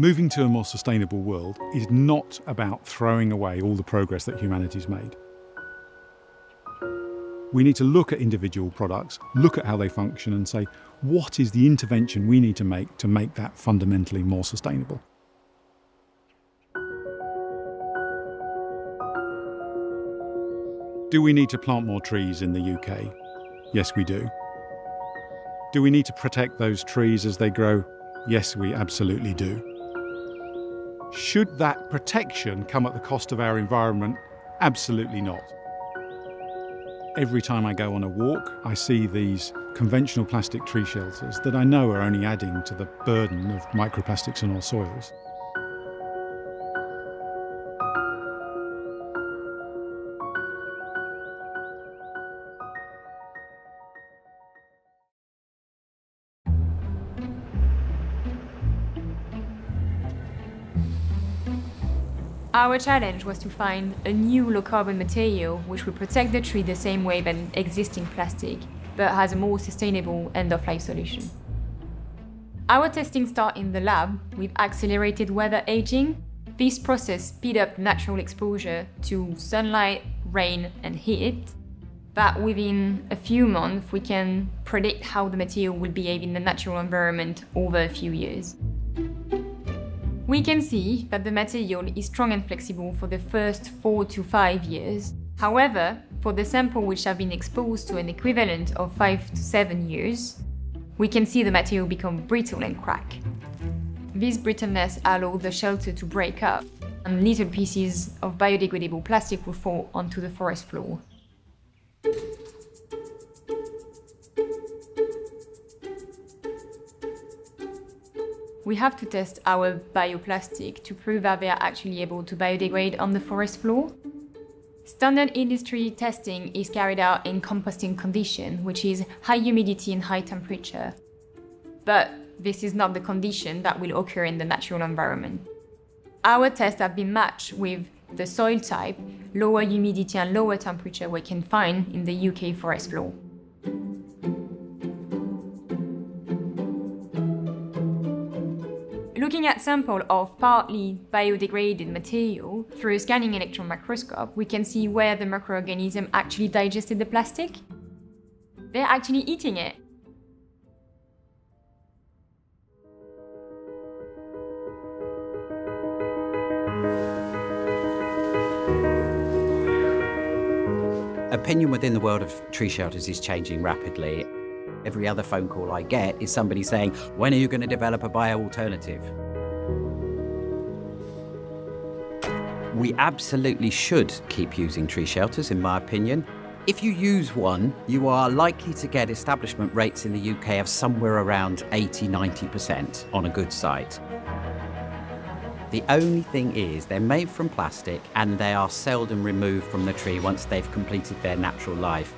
Moving to a more sustainable world is not about throwing away all the progress that humanity's made. We need to look at individual products, look at how they function, and say, what is the intervention we need to make to make that fundamentally more sustainable? Do we need to plant more trees in the UK? Yes, we do. Do we need to protect those trees as they grow? Yes, we absolutely do. Should that protection come at the cost of our environment? Absolutely not. Every time I go on a walk, I see these conventional plastic tree shelters that I know are only adding to the burden of microplastics in our soils. Our challenge was to find a new low carbon material which would protect the tree the same way than existing plastic, but has a more sustainable end of life solution. Our testing started in the lab with accelerated weather aging. This process speed up natural exposure to sunlight, rain, and heat. But within a few months, we can predict how the material will behave in the natural environment over a few years. We can see that the material is strong and flexible for the first four to five years. However, for the sample which have been exposed to an equivalent of five to seven years, we can see the material become brittle and crack. This brittleness allows the shelter to break up, and little pieces of biodegradable plastic will fall onto the forest floor. We have to test our bioplastic to prove that they are actually able to biodegrade on the forest floor. Standard industry testing is carried out in composting condition, which is high humidity and high temperature. But this is not the condition that will occur in the natural environment. Our tests have been matched with the soil type, lower humidity and lower temperature we can find in the UK forest floor. Looking at sample of partly biodegraded material through a scanning electron microscope, we can see where the microorganism actually digested the plastic. They're actually eating it. Opinion within the world of tree shelters is changing rapidly. Every other phone call I get is somebody saying, when are you going to develop a bio alternative? We absolutely should keep using tree shelters, in my opinion. If you use one, you are likely to get establishment rates in the UK of somewhere around 80 90% on a good site. The only thing is, they're made from plastic and they are seldom removed from the tree once they've completed their natural life.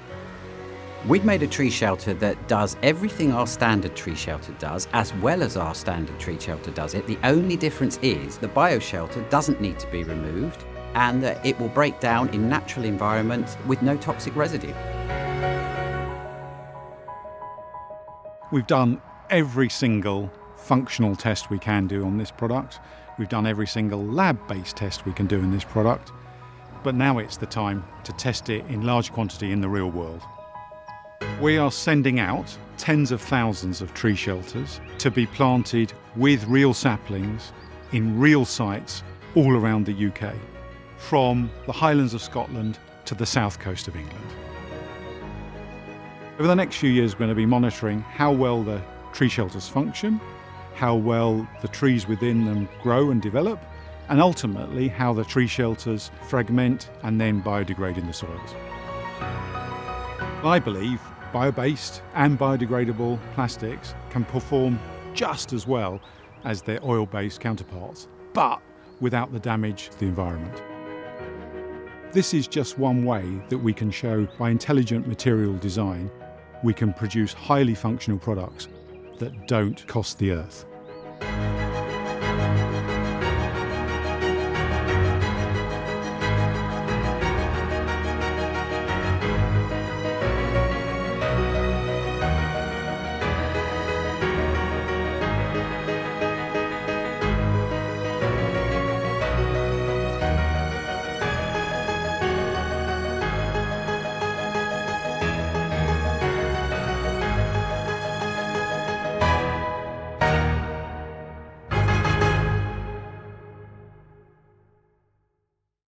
We've made a tree shelter that does everything our standard tree shelter does, as well as our standard tree shelter does it. The only difference is the bioshelter doesn't need to be removed and that it will break down in natural environments with no toxic residue. We've done every single functional test we can do on this product. We've done every single lab-based test we can do in this product. But now it's the time to test it in large quantity in the real world. We are sending out tens of thousands of tree shelters to be planted with real saplings in real sites all around the UK, from the Highlands of Scotland to the south coast of England. Over the next few years, we're going to be monitoring how well the tree shelters function, how well the trees within them grow and develop, and ultimately how the tree shelters fragment and then biodegrade in the soils. I believe bio-based and biodegradable plastics can perform just as well as their oil-based counterparts, but without the damage to the environment. This is just one way that we can show by intelligent material design we can produce highly functional products that don't cost the earth.